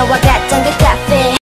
I got done to go